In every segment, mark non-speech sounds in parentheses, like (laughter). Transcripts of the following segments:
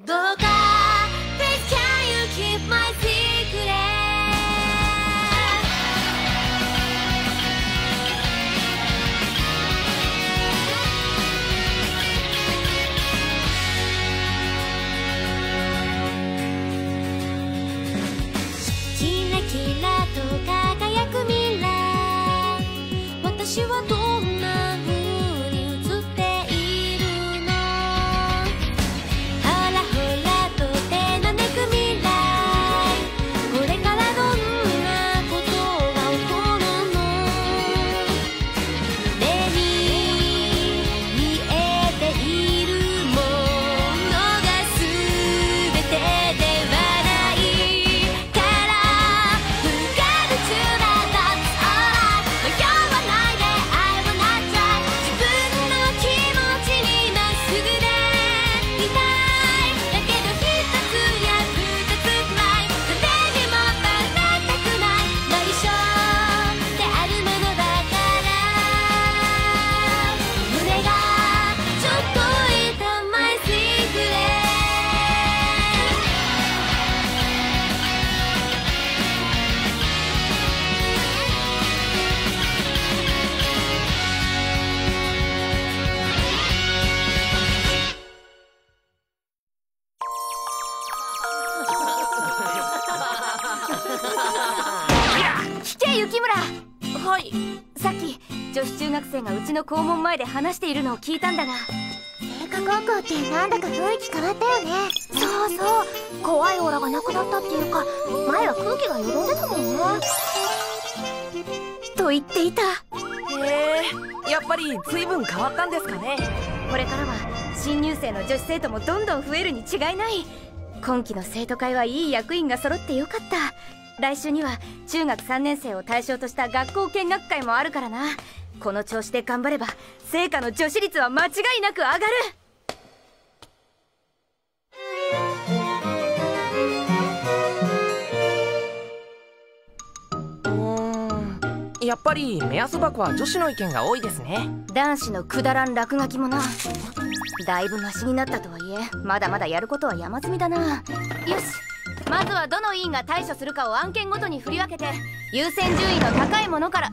どうか聞け雪村。はい。さっき女子中学生がうちの校門前で話しているのを聞いたんだが。聖火高校ってなんだか雰囲気変わったよね。そうそう。怖いオーラがなくなったっていうか前は空気がよどんでたもんね。と言っていた。へえやっぱり随分変わったんですかね。これからは新入生の女子生徒もどんどん増えるに違いない今期の生徒会はいい役員が揃ってよかった。来週には中学3年生を対象とした学校見学会もあるからな。この調子で頑張れば成果の女子率は間違いなく上がる。うーん。やっぱり目安箱は女子の意見が多いですね。男子のくだらん落書きもなだいぶマシになったとはいえまだまだやることは山積みだな。よしまずはどの委員が対処するかを案件ごとに振り分けて優先順位の高いものから。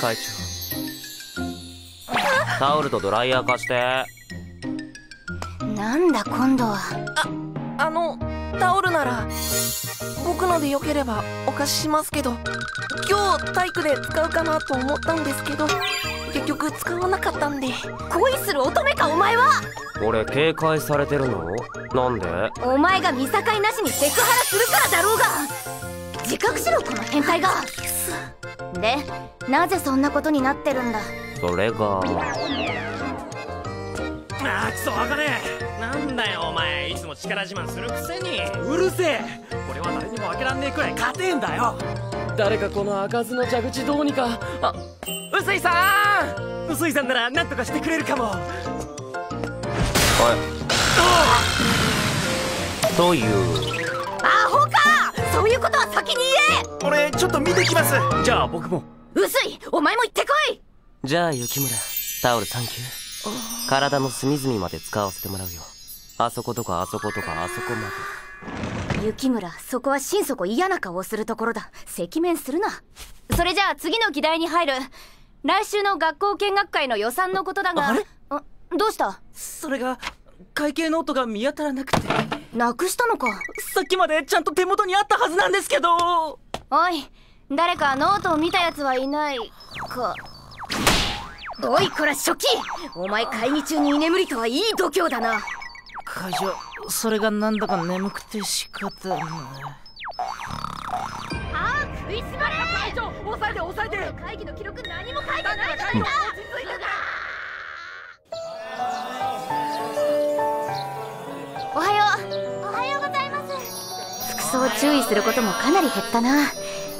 会長。タオルとドライヤー貸して。なんだ今度は。あのタオルなら僕のでよければお貸ししますけど今日体育で使うかなと思ったんですけど結局使わなかったんで恋する乙女かお前は。俺警戒されてるの？なんで？お前が見境なしにセクハラするからだろうが。自覚しろこの変態が。でなぜそんなことになってるんだ？それが。あーくそあかねなんだよお前。いつも力自慢するくせに。うるせえ。俺は誰にも開けらんねえくらい勝てんだよ誰かこの開かずの蛇口どうにか。あ臼井さん！臼井さんなら何とかしてくれるかも。はい。という。アホか！そういうことは先に言俺ちょっと見てきます。じゃあ僕も。え薄いお前も行ってこい！じゃあ雪村タオルサンキュー体の隅々まで使わせてもらうよ。あそことかあそことかあそこまで雪村そこは心底嫌な顔をするところだ。赤面するな。それじゃあ次の議題に入る。来週の学校見学会の予算のことだが。あれ？あどうした？それが会計ノートが見当たらなくて。なくしたのか？さっきまでちゃんと手元にあったはずなんですけど。おい誰かノートを見たやつはいないか。おいこら書記。お前会議中に居眠りとはいい度胸だな会長それがなんだか眠くて仕方ない。食いしばれ会長抑えて抑えて会議の記録何も書いてないじゃないか落ち着いたかおはよう。おはようございます。服装注意することもかなり減ったな。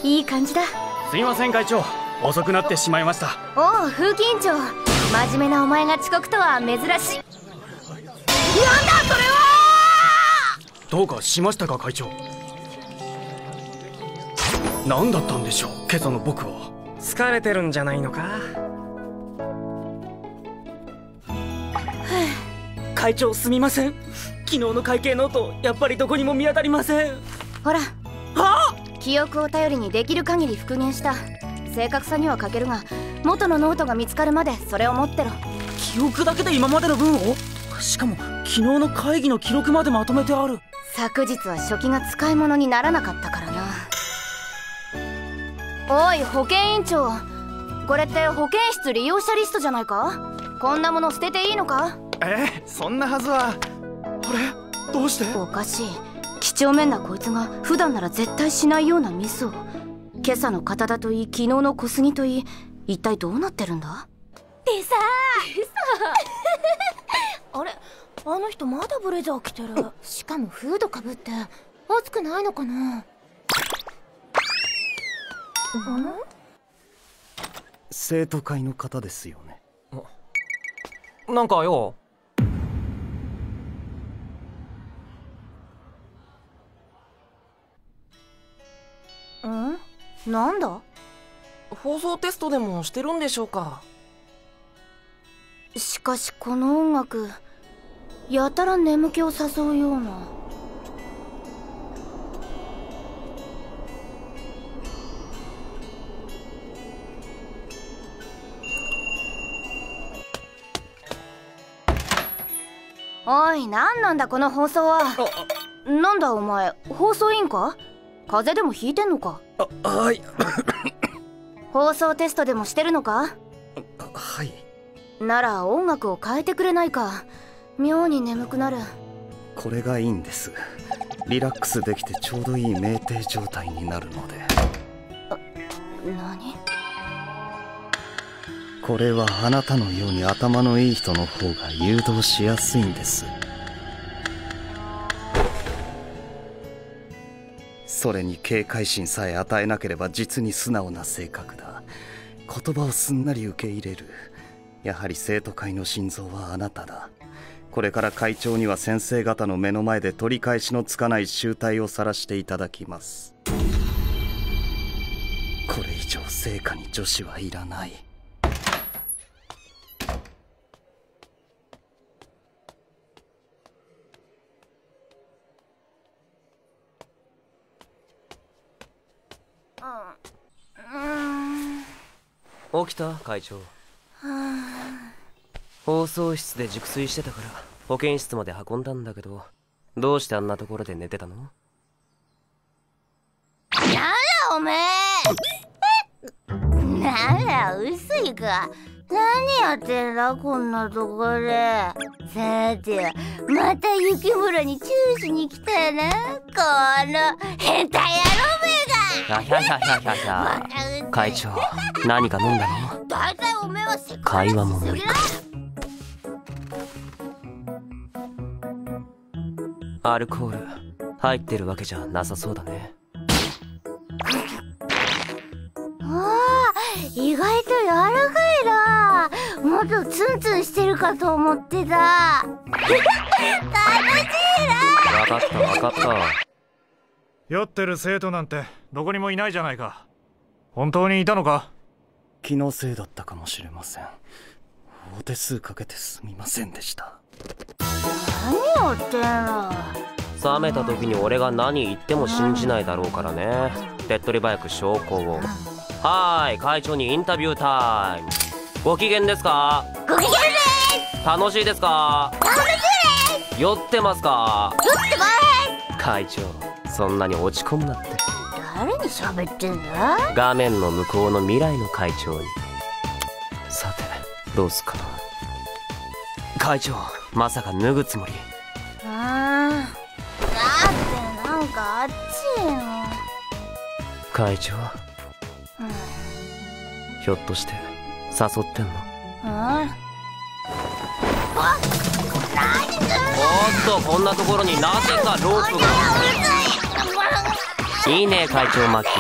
いい感じだ。すいません会長。遅くなってしまいました。おう風紀委員長。真面目なお前が遅刻とは珍しいなんだそれは。どうかしましたか会長。何だったんでしょう今朝の僕は。疲れてるんじゃないのか？会長すみません。昨日の会計ノートやっぱりどこにも見当たりません。ほら。は記憶を頼りにできる限り復元した。正確さには欠けるが元のノートが見つかるまでそれを持ってろ。記憶だけで今までの分を？しかも昨日の会議の記録までまとめてある。昨日は初期が使い物にならなかったからな。おい保健委員長。これって保健室利用者リストじゃないか？こんなもの捨てていいのか？えそんなはずは。あれどうして？おかしい。几帳面なこいつが普段なら絶対しないようなミスを。今朝の刀といい昨日の小杉といい。一体どうなってるんだ？でさ (laughs) あれ？あの人まだブレザー着てる。しかもフードかぶって。暑くないのかな？生徒会の方ですよね。なんかよ。ん？なんだ？放送テストでもしてるんでしょうか。しかしこの音楽やたら眠気を誘うような。おい何なんだこの放送は？なんだお前放送委員か風邪でもひいてんのか？あはい。放送テストでもしてるのか？はい。なら音楽を変えてくれないか？妙に眠くなる。これがいいんです。リラックスできてちょうどいい酩酊状態になるので。何？これはあなたのように頭のいい人の方が誘導しやすいんです。それに警戒心さえ与えなければ実に素直な性格だ。言葉をすんなり受け入れる。やはり生徒会の心臓はあなただこれから会長には先生方の目の前で取り返しのつかない集体を晒していただきます。これ以上成果に女子はいらない。起きた会長。放送室で熟睡してたから保健室まで運んだんだけどどうしてあんなところで寝てたの？なんだおめえ。なんだ薄いか何やってんだこんなとこで。さてまた雪村にチューしに来たよな。この変態野ひゃひゃひゃひゃひゃ。ひゃ郎会長何か飲んだの？だいたいおめえは会話も無理かアルコール入ってるわけじゃなさそうだね。あー意外と柔らかいな。もっとツンツンしてるかと思ってた。(laughs) 楽しいな。分かった分かった。酔ってる生徒なんてどこにもいないじゃないか。本当にいたのか？気のせいだったかもしれませんお手数かけてすみませんでした。何をってんの？冷めた時に俺が何言っても信じないだろうからね。手っ取り早く証拠を。はーい会長にインタビュータイム。ご機嫌ですか？ご機嫌で楽しいですか？す楽しいです。酔ってますか？酔ってま会長そんなに落ち込むなって。誰に喋ってんだ？画面の向こうの未来の会長にどうすっか？な会長まさか脱ぐつもり？あーだってなんかあっちいの。会長？ひょっとして誘ってんの？うん。おっとこんなところになぜかロープが。いいね会長マッキー。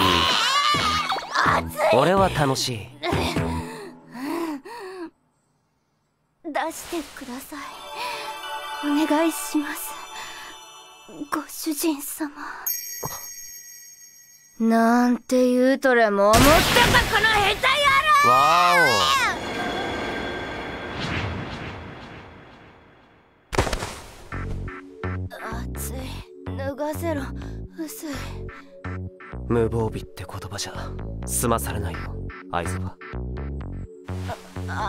俺は楽しい出してください。お願いします。ご主人様。なんて言うとれも思ってたこの下手野郎。わ暑い。脱がせろ。薄い。無防備って言葉じゃ済まされないよ。合図は。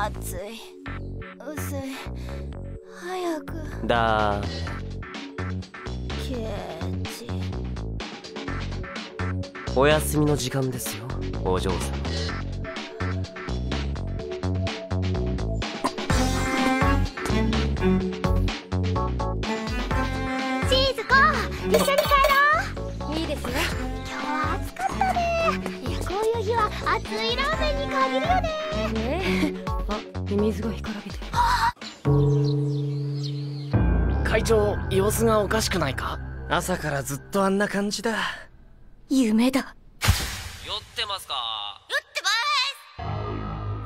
暑い薄い。早く。だケージ。お休みの時間ですよお嬢様チーズ子一緒に帰ろう。いいですよ今日は暑かったね。いやこういう日は熱いラーメンに限るよね。ねえ。あミミズが干からびて会長様子がおかしくないか？朝からずっとあんな感じだ。夢だ。酔ってますか？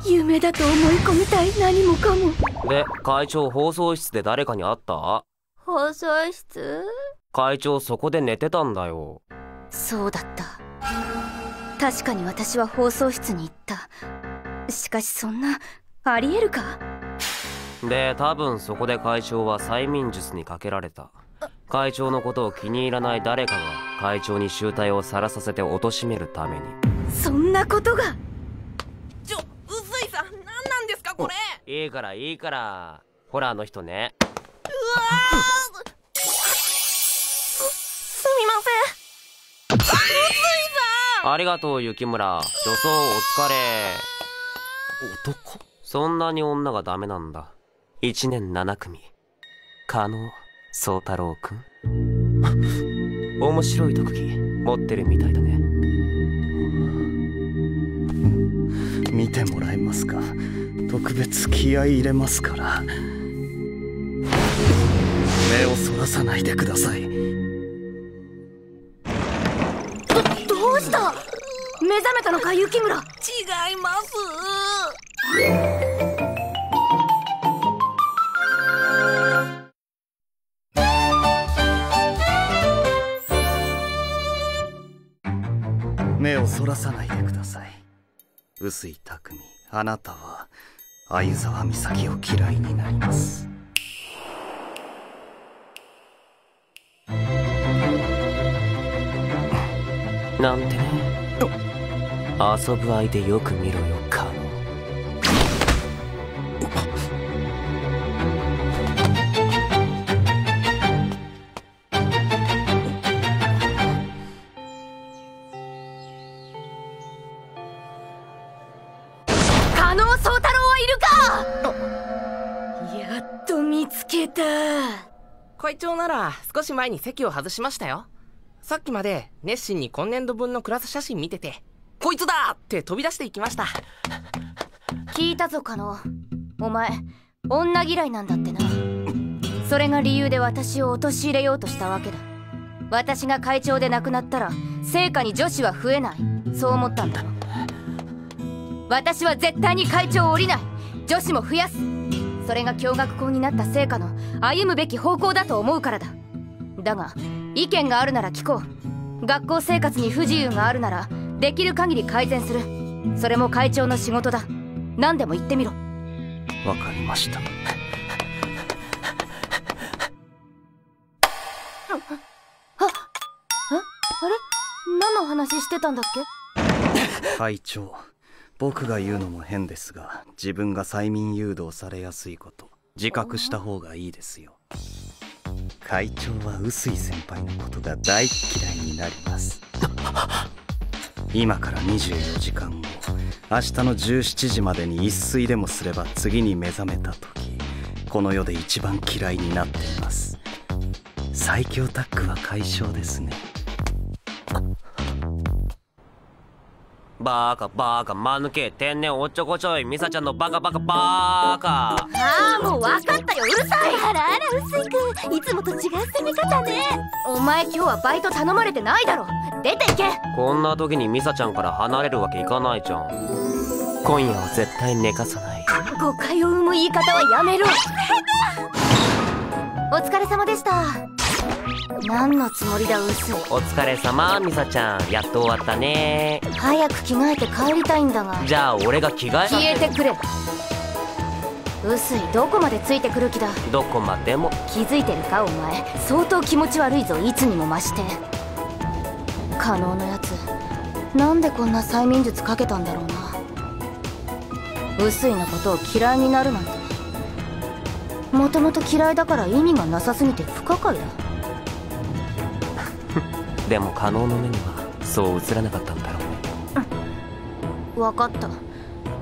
夢だと思い込みたい何もかも。で会長放送室で誰かに会った？放送室？会長そこで寝てたんだよ。そうだった。確かに私は放送室に行った。しかしそんなありえるか？で多分そこで会長は催眠術にかけられた。会長のことを気に入らない誰かが会長に醜態を晒させて貶めるために。そんなことが。ちょ臼井さん何なんですかこれ。いいからいいから。ほらあの人ね。すみません。臼井さん。ありがとう雪村。女装お疲れ。男？そんなに女がダメなんだ1年7組。加納宗太郎くん。面白い特技持ってるみたいだね。見てもらえますか？特別気合い入れますから。目をそらさないでください。どうした？目覚めたのか雪村。違います臼井匠。あなたは鮎沢美咲を嫌いになります。なんてね。遊ぶ相手よく見ろよ金納加納宗太郎はいるか！やっと見つけた。会長なら少し前に席を外しましたよ。さっきまで熱心に今年度分のクラス写真見ててこいつだ！って飛び出していきました。聞いたぞ加納。お前女嫌いなんだってな。それが理由で私を陥れようとしたわけだ。私が会長で亡くなったら成果に女子は増えない。そう思ったんだ。ろ私は絶対に会長を降りない。女子も増やす。それが共学校になった成果の歩むべき方向だと思うからだ。だが意見があるなら聞こう。学校生活に不自由があるならできる限り改善する。それも会長の仕事だ。何でも言ってみろ。わかりました。あれ？何の話してたんだっけ？(laughs) 会長僕が言うのも変ですが自分が催眠誘導されやすいこと自覚した方がいいですよ。会長は臼井先輩のことが大嫌いになります。今から24時間後明日の17時までに一睡でもすれば次に目覚めた時この世で一番嫌いになっています。最強タッグは解消ですね。バーカバーカ間抜け天然おっちょこちょいミサちゃんのバカバカバーカ。ああもう分かったようるさい。あらあら臼井くんいつもと違う攻め方ね。お前今日はバイト頼まれてないだろ。出て行け。こんな時にミサちゃんから離れるわけいかないじゃん。今夜は絶対寝かさない。誤解を生む言い方はやめろ。お疲れ様でした何のつもりだ薄いお疲れ様ミサちゃん。やっと終わったね。早く着替えて帰りたいんだが。じゃあ俺が着替え消えてくれ。薄いどこまでついてくる気だ？どこまでも。気づいてるかお前。相当気持ち悪いぞいつにも増して。可能のやつ。なんでこんな催眠術かけたんだろうな。薄いのことを嫌いになるなんて。もともと嫌いだから意味がなさすぎて不可解だでも可能の目にはそう映らなかったんだろう。ね分かった。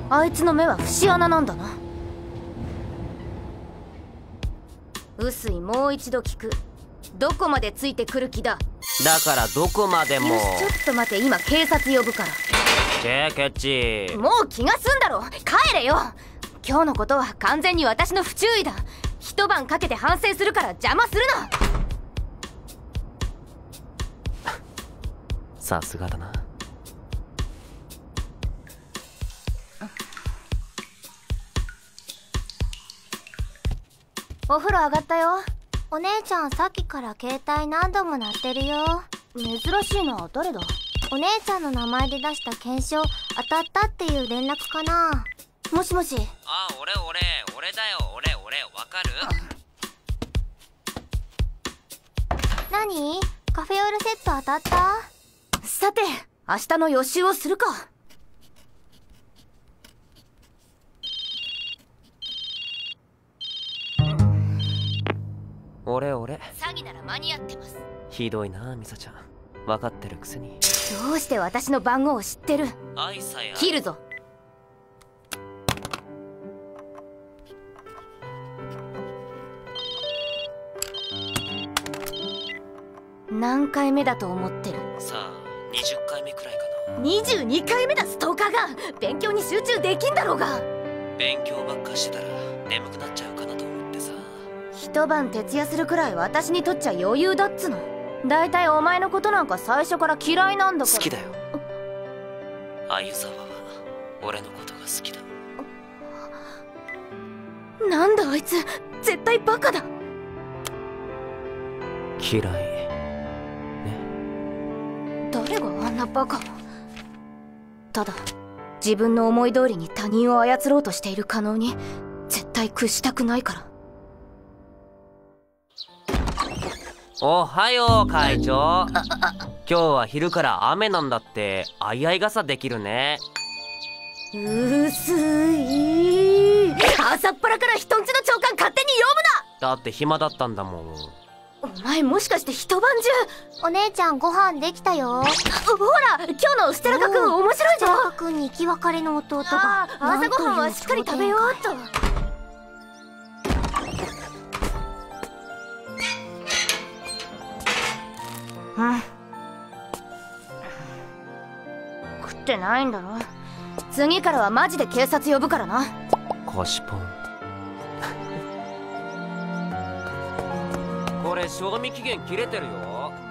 あいつの目は節穴なんだな。薄いもう一度聞く。どこまでついてくる気だ。だからどこまでも。よしちょっと待て。今警察呼ぶから。チェケッチ。もう気が済んだろ。帰れよ。今日のことは完全に私の不注意だ。一晩かけて反省するから邪魔するなさすがだな。お風呂上がったよ。お姉ちゃんさっきから携帯何度も鳴ってるよ。珍しいな。誰だ？お姉ちゃんの名前で出した検証当たったっていう連絡かな。もしもし。あ俺俺俺だよ。俺俺わかる？何？カフェオレセット当たった？さて明日の予習をするか。俺俺。詐欺なら間に合ってます。ひどいなミサちゃん。分かってるくせに。どうして私の番号を知ってる？愛さや切るぞ。何回目だと思ってる？22回目だストーカーが勉強に集中できんだろうが。な勉強ばっかしてたら眠くなっちゃうかなと思ってさ。一晩徹夜するくらい私にとっちゃ余裕だっつの。大体お前のことなんか最初から嫌いなんだから。好きだよ。あゆざわは俺のことが好きだ。なんだあいつ絶対バカだ。嫌い。誰があんなバカ。をただ自分の思い通りに他人を操ろうとしている可能に絶対屈したくないから。おはよう会長。今日は昼から雨なんだってあいあい傘できるね。うすい朝っぱらから人んちの長官勝手に呼だって暇だったんだもんお前もしかして一晩お姉ちゃんご飯できたよ。中ほら今日のステラカ君面白いぞ。ステラカ君に生き別れの弟が朝ごはんはしっかり食べようっとうん食ってないんだろ。次からはマジで警察呼ぶからな。腰ポンれ賞味期限切れてるよ。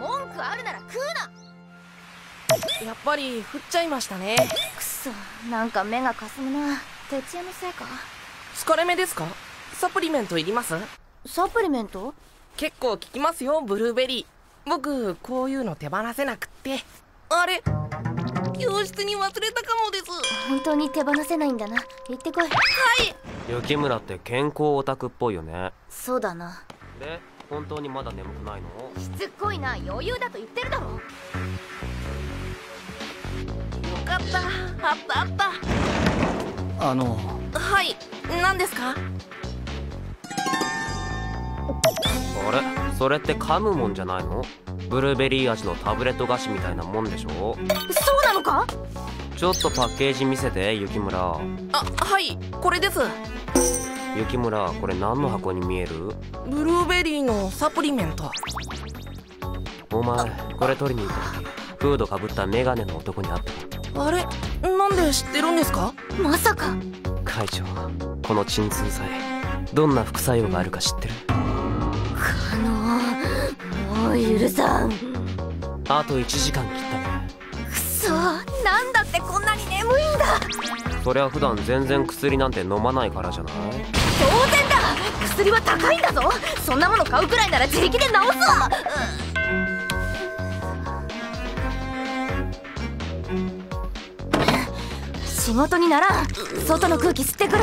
文句あるなら食うな。やっぱり降っちゃいましたね。くそ。なんか目がかすむな。徹夜のせいか。疲れ目ですか？サプリメントいります？サプリメント？結構効きますよブルーベリー。僕こういうの手放せなくって。あれ？教室に忘れたかもです。本当に手放せないんだな。行ってこい。雪村って健康オタクっぽいよね。そうだな。で？本当にまだ眠くないの？しつっこいな余裕だと言ってるだろ。よかった。あったあったあの。はい何ですか？あれ？それって噛むもんじゃないの？ブルーベリー味のタブレット菓子みたいなもんでしょ？そうなのか？ちょっとパッケージ見せて雪村。あはいこれです雪村これ何の箱に見える？ブルーベリーのサプリメント。お前これ取りに行った時フードかぶったメガネの男に会った。あれ？なんで知ってるんですか？まさか。会長この鎮痛剤どんな副作用があるか知ってる？あのもう許さん。あと1時間切ったねくそなんだってこんなに眠いんだそりゃ普段全然薬なんて飲まないからじゃない？当然だ。薬は高いんだぞ。そんなもの買うくらいなら自力で治すわ、うん、仕事にならん外の空気吸ってくる。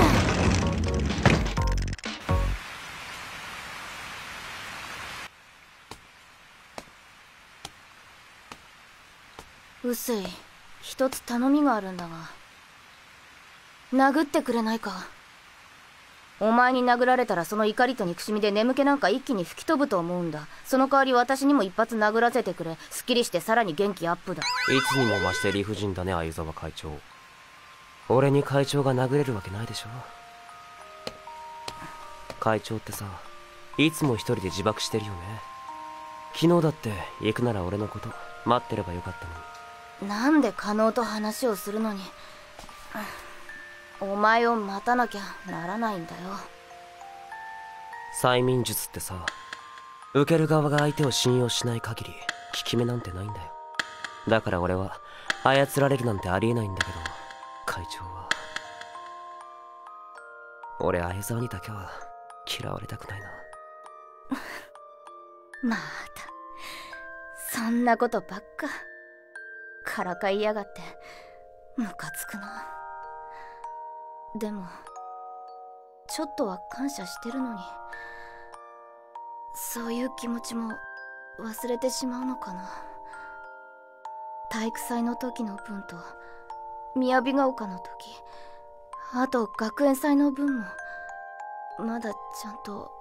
臼井一つ頼みがあるんだが。殴ってくれないか。お前に殴られたらその怒りと憎しみで眠気なんか一気に吹き飛ぶと思うんだ。その代わり私にも一発殴らせてくれ。すっきりしてさらに元気アップだ。いつにも増して理不尽だね相沢会長。俺に会長が殴れるわけないでしょ。会長ってさいつも一人で自爆してるよね。昨日だって行くなら俺のこと待ってればよかったのに。なんで加納と話をするのにお前を待たなきゃならないんだよ。催眠術ってさ受ける側が相手を信用しない限り効き目なんてないんだよ。だから俺は操られるなんてありえないんだけど会長は。俺相沢にだけは嫌われたくないな。(laughs) またそんなことばっか。からかいやがってムカつくなでもちょっとは感謝してるのに。そういう気持ちも忘れてしまうのかな。体育祭の時の分と雅ヶ丘の時あと学園祭の分もまだちゃんと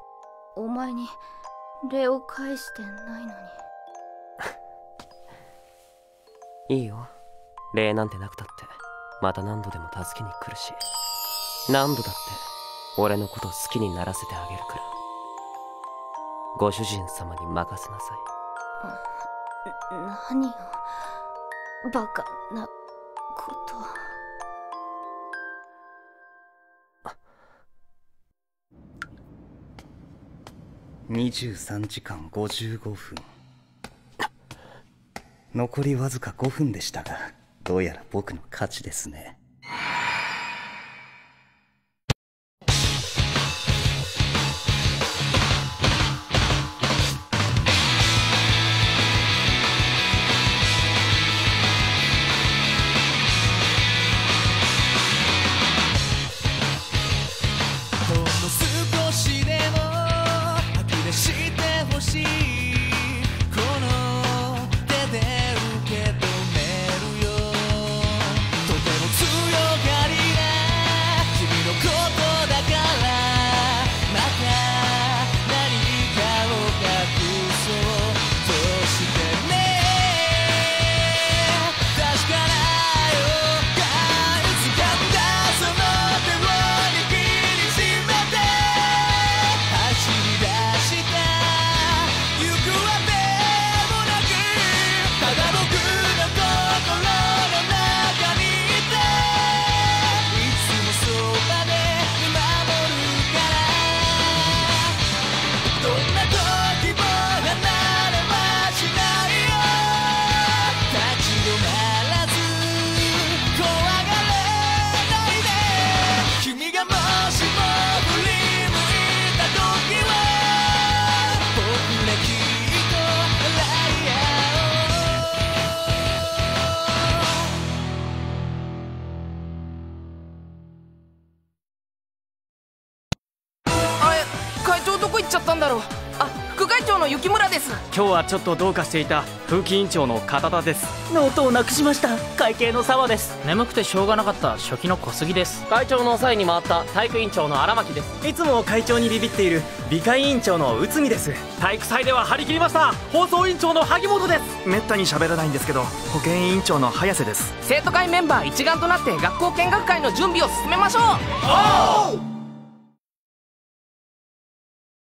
お前に礼を返してないのに。(laughs) いいよ。礼なんてなくたってまた何度でも助けに来るし。何度だって俺のこと好きにならせてあげるから。ご主人様に任せなさい。何よバカなこと。23時間55分。残りわずか5分でしたがどうやら僕の勝ちですね今日はちょっとどうかしていた風紀委員長の片田です。ノートをなくしました。会計の沢です。眠くてしょうがなかった初期の小杉です。会長の際に回った体育委員長の荒牧です。いつも会長にビビっている美会委員長の内海です。体育祭では張り切りました。放送委員長の萩本です。めったに喋らないんですけど保健委員長の早瀬です。生徒会メンバー一丸となって学校見学会の準備を進めましょう。お